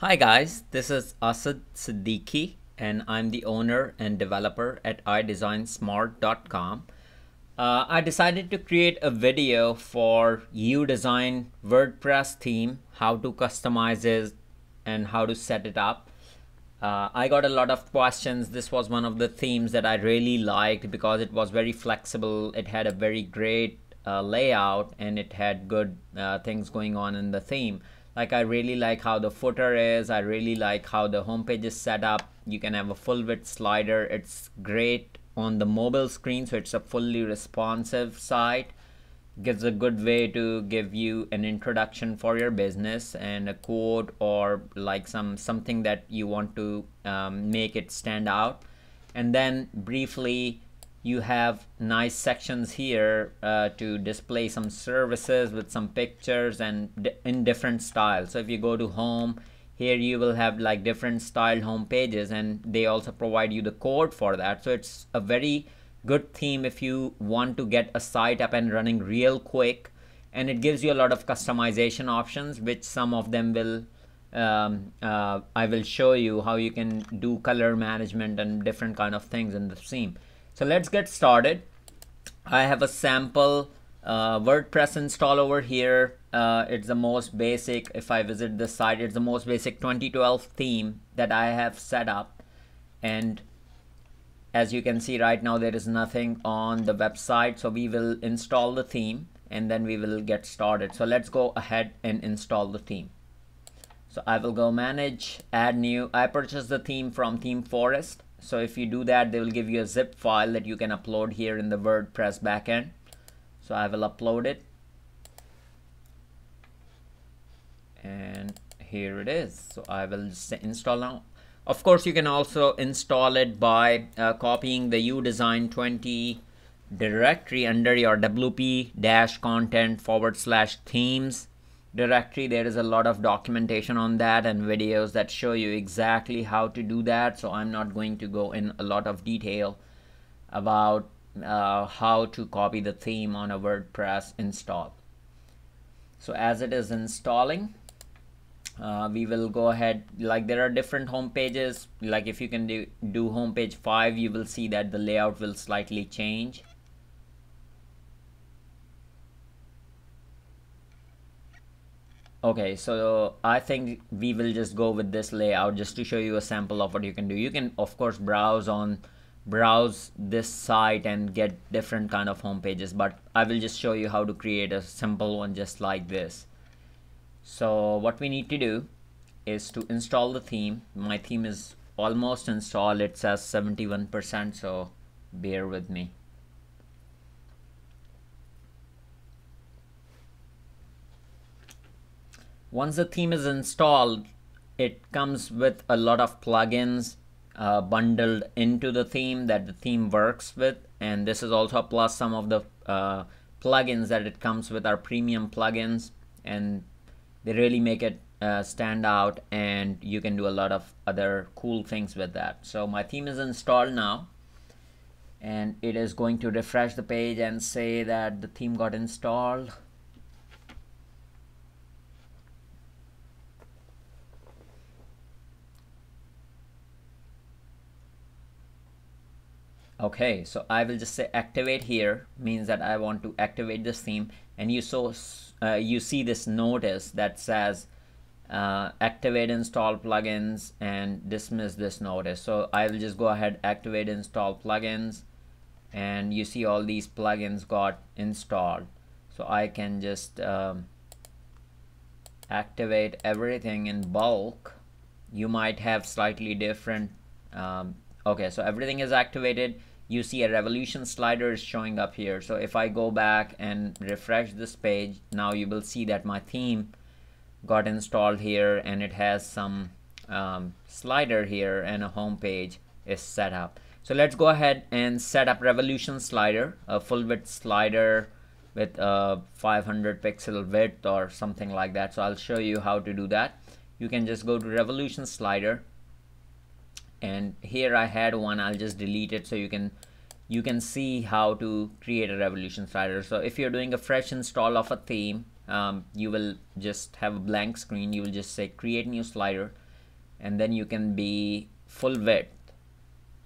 Hi guys, this is Asad Siddiqi and I'm the owner and developer at iDesignSmart.com. Uh, I decided to create a video for UDesign WordPress theme, how to customize it and how to set it up. Uh, I got a lot of questions. This was one of the themes that I really liked because it was very flexible. It had a very great uh, layout and it had good uh, things going on in the theme like I really like how the footer is. I really like how the homepage is set up. You can have a full width slider. It's great on the mobile screen so it's a fully responsive site. Gives a good way to give you an introduction for your business and a quote or like some something that you want to um, make it stand out. And then briefly you have nice sections here uh, to display some services with some pictures and in different styles so if you go to home here you will have like different style home pages and they also provide you the code for that. So it's a very good theme if you want to get a site up and running real quick. And it gives you a lot of customization options which some of them will um, uh, I will show you how you can do color management and different kind of things in the theme so let's get started. I have a sample uh, WordPress install over here. Uh, it's the most basic, if I visit this site, it's the most basic 2012 theme that I have set up. And as you can see right now, there is nothing on the website. So we will install the theme and then we will get started. So let's go ahead and install the theme. So I will go manage, add new. I purchased the theme from ThemeForest so if you do that they will give you a zip file that you can upload here in the WordPress backend. So I will upload it. And here it is. So I will install now. Of course you can also install it by uh, copying the udesign 20 directory under your wp content forward slash themes directory there is a lot of documentation on that and videos that show you exactly how to do that. So I'm not going to go in a lot of detail about uh, how to copy the theme on a WordPress install. So as it is installing uh, we will go ahead like there are different home pages. Like if you can do, do home page 5 you will see that the layout will slightly change Okay, so I think we will just go with this layout just to show you a sample of what you can do. You can of course browse on browse this site and get different kind of home pages, but I will just show you how to create a simple one just like this. So what we need to do is to install the theme. My theme is almost installed. It says 71%, so bear with me. Once the theme is installed it comes with a lot of plugins uh, bundled into the theme that the theme works with. And this is also plus some of the uh, plugins that it comes with are premium plugins. And they really make it uh, stand out. And you can do a lot of other cool things with that. So my theme is installed now. And it is going to refresh the page and say that the theme got installed okay so I will just say activate here means that I want to activate this theme. And you so uh, you see this notice that says uh, activate install plugins and dismiss this notice. So I will just go ahead activate install plugins and you see all these plugins got installed. So I can just um, activate everything in bulk. You might have slightly different um, okay so everything is activated you see a revolution slider is showing up here. So if I go back and refresh this page now you will see that my theme got installed here and it has some um, slider here and a home page is set up. So let's go ahead and set up revolution slider a full width slider with a 500 pixel width or something like that. So I'll show you how to do that. You can just go to revolution slider and here I had one I'll just delete it so you can you can see how to create a revolution slider so if you're doing a fresh install of a theme um, you will just have a blank screen. You will just say create new slider and then you can be full width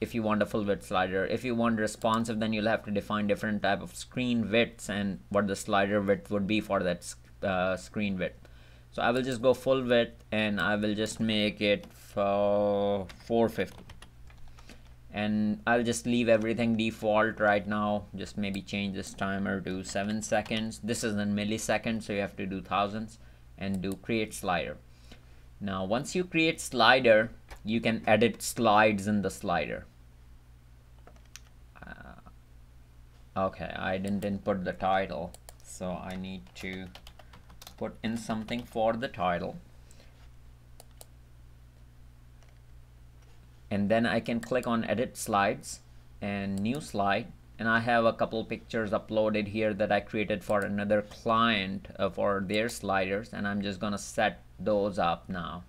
if you want a full width slider. If you want responsive then you'll have to define different type of screen widths and what the slider width would be for that uh, screen width so I will just go full width and I will just make it for 450 and I'll just leave everything default right now. Just maybe change this timer to 7 seconds. This is in milliseconds so you have to do thousands and do create slider. Now once you create slider you can edit slides in the slider. Uh, okay I didn't input the title so I need to put in something for the title. And then I can click on edit slides and new slide. And I have a couple pictures uploaded here that I created for another client uh, for their sliders. And I'm just gonna set those up now.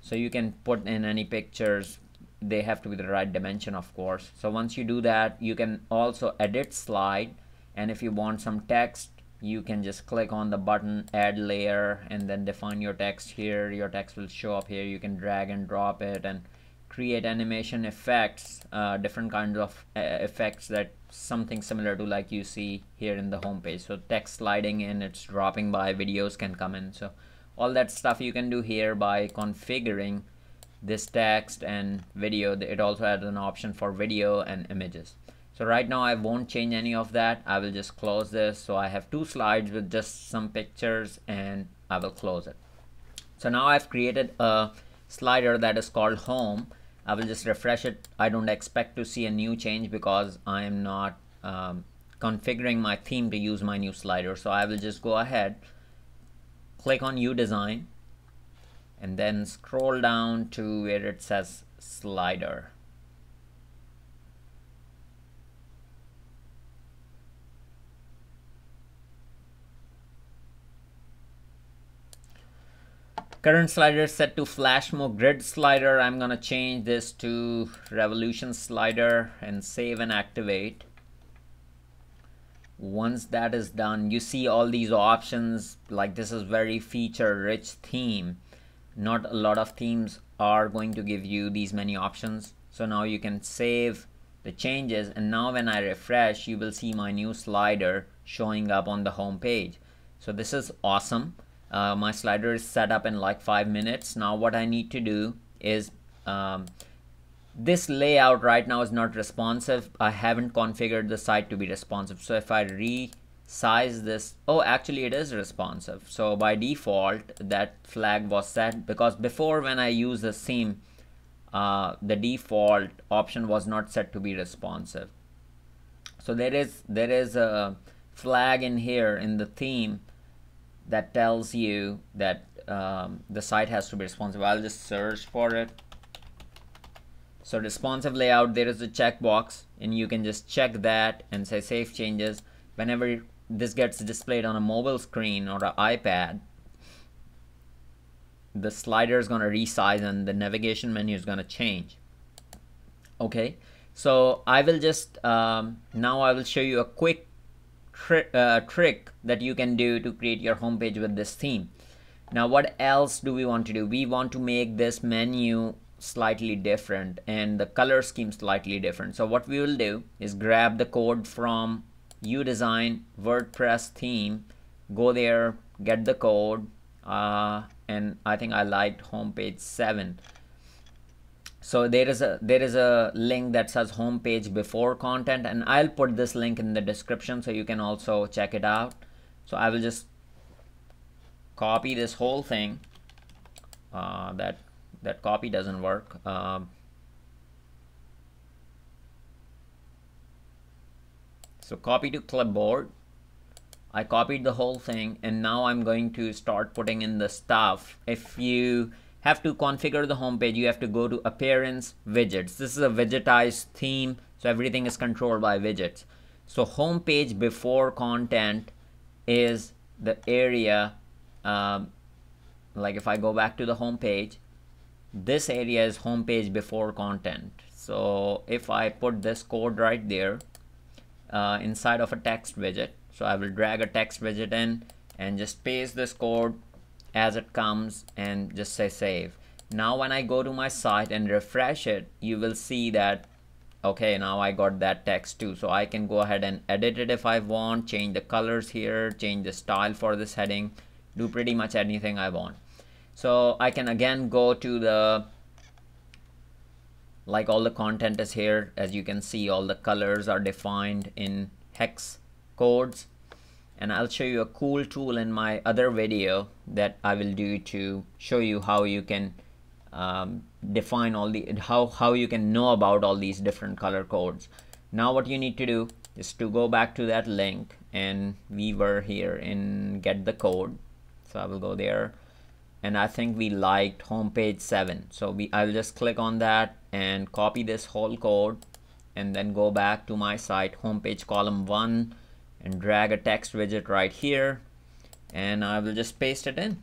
So you can put in any pictures. They have to be the right dimension of course. So once you do that you can also edit slide. And if you want some text you can just click on the button add layer and then define your text here. Your text will show up here. You can drag and drop it and create animation effects uh, different kinds of uh, effects that something similar to like you see here in the home page. So text sliding in it's dropping by videos can come in. So all that stuff you can do here by configuring this text and video. It also has an option for video and images so right now I won't change any of that. I will just close this. So I have two slides with just some pictures and I will close it. So now I've created a slider that is called home. I will just refresh it. I don't expect to see a new change because I am not um, configuring my theme to use my new slider. So I will just go ahead click on UDesign and then scroll down to where it says slider current slider set to flash mode grid slider. I'm gonna change this to revolution slider and save and activate. Once that is done you see all these options like this is very feature rich theme. Not a lot of themes are going to give you these many options. So now you can save the changes and now when I refresh you will see my new slider showing up on the home page. So this is awesome uh, my slider is set up in like five minutes. Now what I need to do is um, this layout right now is not responsive. I haven't configured the site to be responsive. So if I resize this oh actually it is responsive. So by default that flag was set because before when I use the theme uh, the default option was not set to be responsive. So there is there is a flag in here in the theme that tells you that um, the site has to be responsive I'll just search for it so responsive layout, there is a checkbox and you can just check that and say save changes. Whenever this gets displayed on a mobile screen or an iPad, the slider is going to resize and the navigation menu is going to change. Okay, so I will just, um, now I will show you a quick tri uh, trick that you can do to create your homepage with this theme. Now what else do we want to do? We want to make this menu slightly different and the color scheme slightly different. So what we will do is grab the code from UDesign WordPress theme, go there, get the code, uh, and I think I liked homepage 7. So there is a there is a link that says homepage before content and I'll put this link in the description so you can also check it out. So I will just copy this whole thing uh, that that copy doesn't work. Um, so copy to clipboard. I copied the whole thing and now I'm going to start putting in the stuff. If you have to configure the home page, you have to go to appearance widgets. This is a widgetized theme, so everything is controlled by widgets. So home page before content is the area, um, like if I go back to the home page, this area is homepage before content so if I put this code right there uh, inside of a text widget so I will drag a text widget in and just paste this code as it comes and just say save. Now when I go to my site and refresh it you will see that okay now I got that text too. So I can go ahead and edit it if I want change the colors here change the style for this heading do pretty much anything I want. So I can again go to the like all the content is here as you can see all the colors are defined in hex codes and I'll show you a cool tool in my other video that I will do to show you how you can um, define all the how how you can know about all these different color codes. Now what you need to do is to go back to that link and we were here in get the code. So I will go there. And I think we liked homepage 7 so we I'll just click on that and copy this whole code and then go back to my site homepage column 1 and drag a text widget right here and I will just paste it in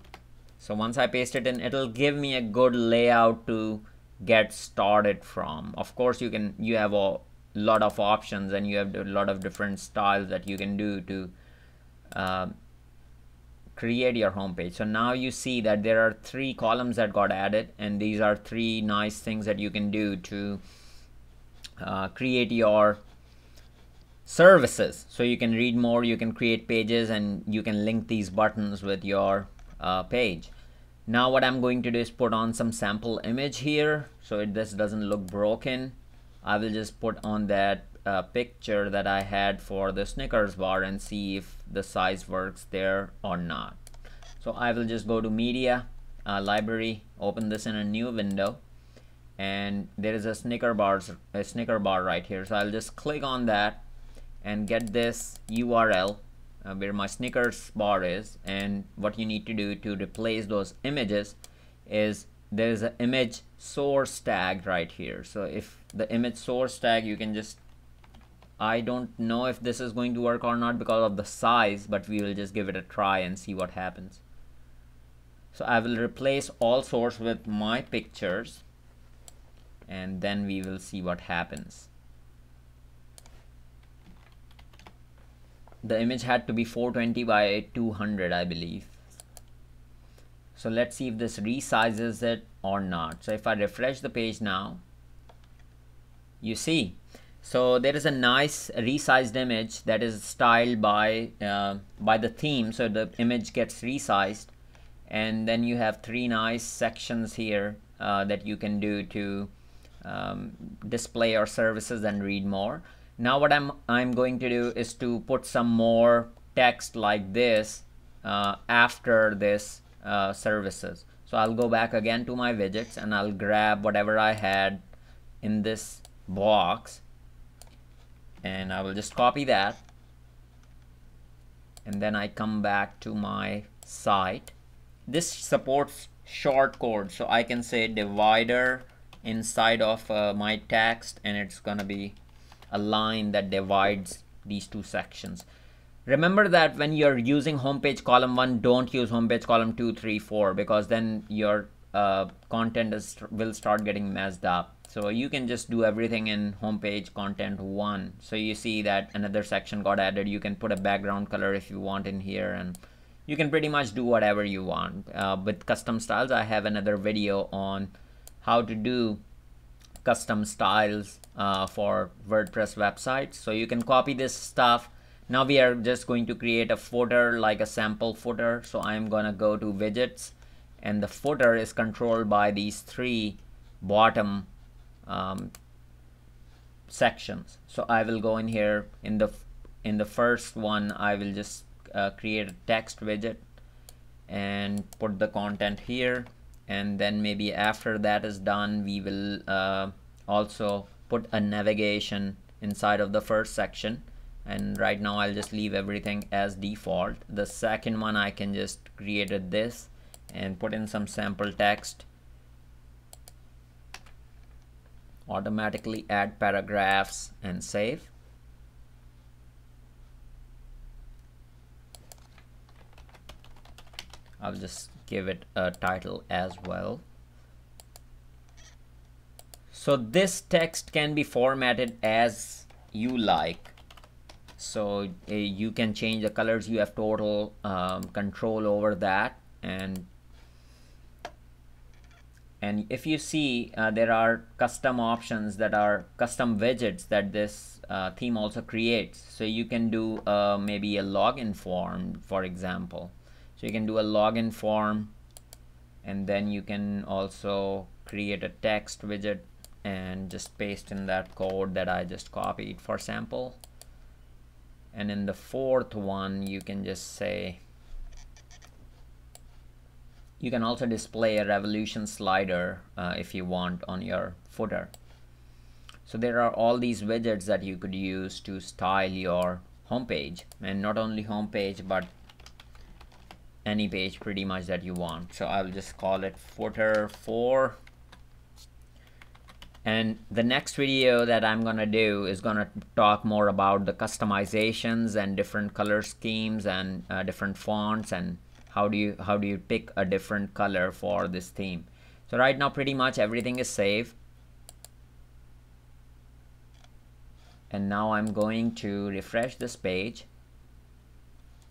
so once I paste it in, it'll give me a good layout to get started from. Of course, you can you have a lot of options and you have a lot of different styles that you can do to uh, create your homepage. So now you see that there are three columns that got added and these are three nice things that you can do to uh, create your services. So you can read more, you can create pages and you can link these buttons with your uh, page. Now what I'm going to do is put on some sample image here so it this doesn't look broken. I will just put on that uh, picture that I had for the Snickers bar and see if the size works there or not. So I will just go to media uh, library, open this in a new window and there is a Snicker bar, a Snicker bar right here. So I'll just click on that and get this URL uh, where my Snickers bar is and what you need to do to replace those images is there's an image source tag right here. So if the image source tag you can just I don't know if this is going to work or not because of the size but we will just give it a try and see what happens. So I will replace all source with my pictures and then we will see what happens the image had to be 420 by 200 I believe. So let's see if this resizes it or not. So if I refresh the page now you see. So there is a nice resized image that is styled by uh, by the theme. So the image gets resized. And then you have three nice sections here uh, that you can do to um, display your services and read more. Now what I'm I'm going to do is to put some more text like this uh, after this uh, services. So I'll go back again to my widgets and I'll grab whatever I had in this box. And I will just copy that. And then I come back to my site. This supports short code so I can say divider inside of uh, my text and it's gonna be a line that divides these two sections. Remember that when you're using homepage column 1, don't use homepage column 2, 3, 4 because then your uh, content is, will start getting messed up. So you can just do everything in homepage content 1. So you see that another section got added. You can put a background color if you want in here and you can pretty much do whatever you want. Uh, with custom styles, I have another video on how to do custom styles uh, for WordPress websites. So you can copy this stuff. Now we are just going to create a footer like a sample footer. So I'm going to go to widgets and the footer is controlled by these three bottom um, sections. So I will go in here in the in the first one I will just uh, create a text widget and put the content here and then maybe after that is done we will uh, also put a navigation inside of the first section. And right now I'll just leave everything as default. The second one I can just create this and put in some sample text. Automatically add paragraphs and save I'll just give it a title as well. So this text can be formatted as you like. So uh, you can change the colors. You have total um, control over that. And and if you see uh, there are custom options that are custom widgets that this uh, theme also creates. So you can do uh, maybe a login form for example so you can do a login form and then you can also create a text widget and just paste in that code that I just copied for sample and in the fourth one you can just say you can also display a revolution slider uh, if you want on your footer. So there are all these widgets that you could use to style your homepage and not only homepage but any page pretty much that you want. So I'll just call it footer 4 and the next video that I'm gonna do is gonna talk more about the customizations and different color schemes and uh, different fonts and how do you how do you pick a different color for this theme. So right now pretty much everything is saved and now I'm going to refresh this page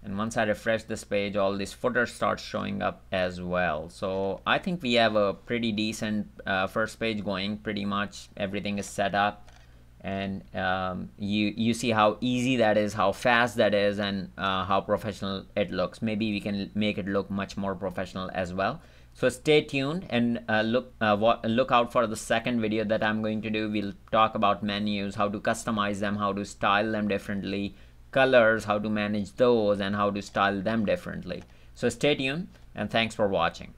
and once I refresh this page all these footers start showing up as well. So I think we have a pretty decent uh, first page going pretty much everything is set up. And um, you you see how easy that is how fast that is and uh, how professional it looks. Maybe we can make it look much more professional as well. So stay tuned and uh, look uh, look out for the second video that I'm going to do. We'll talk about menus how to customize them how to style them differently colors how to manage those and how to style them differently. So stay tuned and thanks for watching